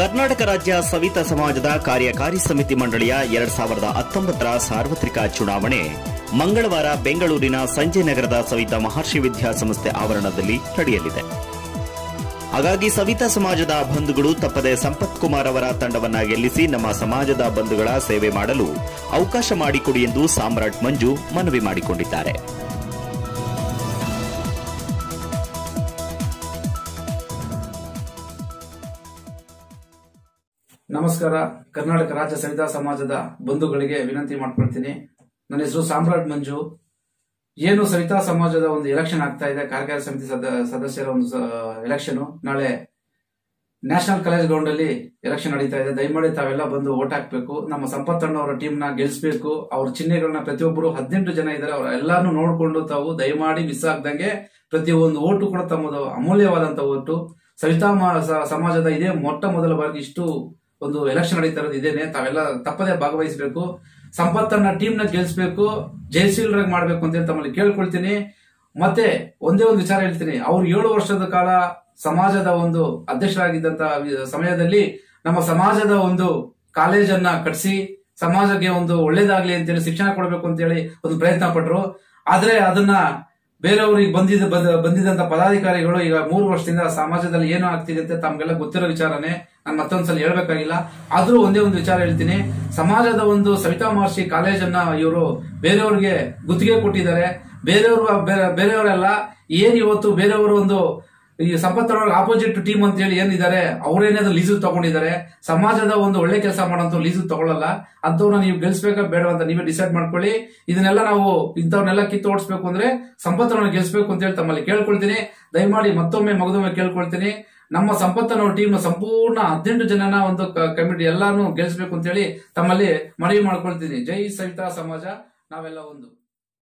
ಕರ್ನಾಟಕ ರಾಜ್ಯ ಸವಿತಾ ಸಮಾಜದ ಕಾರ್ಯಕಾರಿ ಸಮಿತಿ ಮಂಡಳಿಯ ಎರಡ್ ಸಾವಿರದ ಹತ್ತೊಂಬತ್ತರ ಸಾರ್ವತ್ರಿಕ ಚುನಾವಣೆ. ಮಂಗಳವಾರ ಬೆಂಗಳೂರಿನ ಸಂಜೆ ನಗರದ ಸವಿತಾ ಮಹರ್ಷಿ ವಿದ್ಯಾಸಂಸ್ಥೆ ಆವರಣದಲ್ಲಿ ನಡೆಯಲಿದೆ. ಹಾಗಾಗಿ ಸವಿತಾ ಸಮಾಜದ ಬಂಧುಗಳು ತಪ್ಪದೆ ಸಂಪತ್ ಕುಮಾರ್ ಅವರ ತಂಡವನ್ನ ಗೆಲ್ಲಿಸಿ ನಮ್ಮ ಸಮಾಜದ ಬಂಧುಗಳ ಸೇವೆ ಮಾಡಲು ಅವಕಾಶ ಮಾಡಿಕೊಡಿ ಎಂದು ಸಾಮ್ರಾಟ್ ಮಂಜು ಮನವಿ ಮಾಡಿಕೊಂಡಿದ್ದಾರೆ. ನಮಸ್ಕಾರ. ಕರ್ನಾಟಕ ರಾಜ್ಯ ಸವಿತಾ ಸಮಾಜದ ಬಂಧುಗಳಿಗೆ ವಿನಂತಿ ಮಾಡ್ಕೊಳ್ತೀನಿ. ನನ್ನ ಹೆಸರು ಸಾಮ್ರಾಟ್ ಮಂಜು. ಏನು ಸವಿತಾ ಸಮಾಜದ ಒಂದು ಎಲೆಕ್ಷನ್ ಆಗ್ತಾ ಇದೆ, ಕಾರ್ಯಕಾರಿ ಸಮಿತಿ ಸದ- ಸದಸ್ಯರ ಒಂದು ಎಲೆಕ್ಷನ್ ನಾಳೆ ನ್ಯಾಷನಲ್ ಕಾಲೇಜ್ ಗ್ರೌಂಡ್ ಅಲ್ಲಿ ಎಲೆಕ್ಷನ್ ನಡೀತಾ ಇದೆ. ದಯಮಾಡಿ ತಾವೆಲ್ಲ ಬಂದು ಓಟ್ ಹಾಕ್ಬೇಕು. ನಮ್ಮ ಸಂಪತ್ತಣ್ಣ ಅವರ ಟೀಮ್ನ ಗೆಲ್ಸ್ಬೇಕು. ಅವ್ರ ಚಿಹ್ನೆಗಳನ್ನ ಪ್ರತಿಯೊಬ್ಬರು ಹದಿನೆಂಟು ಜನ ಇದ್ದಾರೆ. ಅವ್ರ ಎಲ್ಲಾನು ನೋಡ್ಕೊಂಡು ತಾವು ದಯಮಾಡಿ ಮಿಸ್ ಆಗ್ದಂಗೆ ಪ್ರತಿಯೊಂದು ಓಟು ಕೂಡ ತಮ್ಮದು ಅಮೂಲ್ಯವಾದಂತ ಓಟು ಸವಿತಾ ಸಮಾಜದ ಇದೇ ಮೊಟ್ಟ ಮೊದಲ ಬಾರಿಗೆ ಇಷ್ಟು ಒಂದು ಎಲೆಕ್ಷನ್ ನಡೀತಾ ಇರೋದು ಇದೇನೆ. ತಾವೆಲ್ಲ ತಪ್ಪದೇ ಭಾಗವಹಿಸಬೇಕು. ಸಂಪತ್ತನ್ನ ಟೀಮ್ನ ಗೆಲ್ಸ್ಬೇಕು. ಜಯಶೀಲರಾಗಿ ಮಾಡ್ಬೇಕು ಅಂತ ತಮ್ಮಲ್ಲಿ ಕೇಳ್ಕೊಳ್ತೀನಿ. ಮತ್ತೆ ಒಂದೇ ಒಂದು ವಿಚಾರ ಹೇಳ್ತೀನಿ. ಅವ್ರು ಏಳು ವರ್ಷದ ಕಾಲ ಸಮಾಜದ ಒಂದು ಅಧ್ಯಕ್ಷರಾಗಿದ್ದಂತ ಸಮಯದಲ್ಲಿ ನಮ್ಮ ಸಮಾಜದ ಒಂದು ಕಾಲೇಜನ್ನ ಕಟ್ಸಿ, ಸಮಾಜಕ್ಕೆ ಒಂದು ಒಳ್ಳೇದಾಗ್ಲಿ ಅಂತೇಳಿ ಶಿಕ್ಷಣ ಕೊಡಬೇಕು ಅಂತೇಳಿ ಒಂದು ಪ್ರಯತ್ನ ಪಟ್ರು. ಆದ್ರೆ ಅದನ್ನ ಬೇರೆಯವ್ರಿಗೆ ಬಂದಿದ್ದ ಬಂದಿದಂತ ಪದಾಧಿಕಾರಿಗಳು ಈಗ ಮೂರು ವರ್ಷದಿಂದ ಸಮಾಜದಲ್ಲಿ ಏನು ಆಗ್ತಿದೆ ಅಂತ ತಮ್ಗೆಲ್ಲ ಗೊತ್ತಿರೋ ವಿಚಾರನೇ ನಾನು ಮತ್ತೊಂದ್ಸಲ ಹೇಳ್ಬೇಕಾಗಿಲ್ಲ. ಆದ್ರೂ ಒಂದೇ ಒಂದು ವಿಚಾರ ಹೇಳ್ತೀನಿ. ಸಮಾಜದ ಒಂದು ಸವಿತಾ ಮಹರ್ಷಿ ಕಾಲೇಜನ್ನ ಇವರು ಬೇರೆಯವ್ರಿಗೆ ಗುತ್ತಿಗೆ ಕೊಟ್ಟಿದ್ದಾರೆ. ಬೇರೆಯವರು ಬೇರೆ- ಬೇರೆಯವರೆಲ್ಲ ಏನ್ ಇವತ್ತು ಬೇರೆಯವರು ಒಂದು ಈ ಸಂಪತ್ತವ್ರ ಆಪೋಸಿಟ್ ಟೀಮ್ ಅಂತ ಹೇಳಿ ಏನಿದ್ದಾರೆ, ಅವರೇನಾದ್ರು ಲೀಸು ತಗೊಂಡಿದ್ದಾರೆ. ಸಮಾಜದ ಒಂದು ಒಳ್ಳೆ ಕೆಲಸ ಮಾಡೋಂತ ಲೀಸು ತಗೊಳ್ಳಲ್ಲ ಅಂತವ್ರನ್ನ ನೀವು ಗೆಲ್ಸ್ಬೇಕಾ ಬೇಡ ಅಂತ ನೀವೇ ಡಿಸೈಡ್ ಮಾಡ್ಕೊಳ್ಳಿ. ಇದನ್ನೆಲ್ಲ ನಾವು ಇಂಥವ್ರನ್ನೆಲ್ಲ ಕಿತ್ತೋಡ್ಸ್ಬೇಕು ಅಂದ್ರೆ ಸಂಪತ್ತನ್ನು ಗೆಲ್ಸ್ಬೇಕು ಅಂತ ಹೇಳಿ ತಮ್ಮಲ್ಲಿ ಕೇಳ್ಕೊಳ್ತೀನಿ. ದಯಮಾಡಿ ಮತ್ತೊಮ್ಮೆ ಮಗದೊಮ್ಮೆ ಕೇಳ್ಕೊಳ್ತೀನಿ. ನಮ್ಮ ಸಂಪತ್ತನ ಟೀಮ್ ಸಂಪೂರ್ಣ ಹದಿನೆಂಟು ಜನನ ಒಂದು ಕಮಿಟಿ ಎಲ್ಲಾನು ಗೆಲ್ಸ್ಬೇಕು ಅಂತ ಹೇಳಿ ತಮ್ಮಲ್ಲಿ ಮನವಿ ಮಾಡ್ಕೊಳ್ತೀನಿ. ಜೈ ಸವಿತಾ ಸಮಾಜ, ನಾವೆಲ್ಲ ಒಂದು.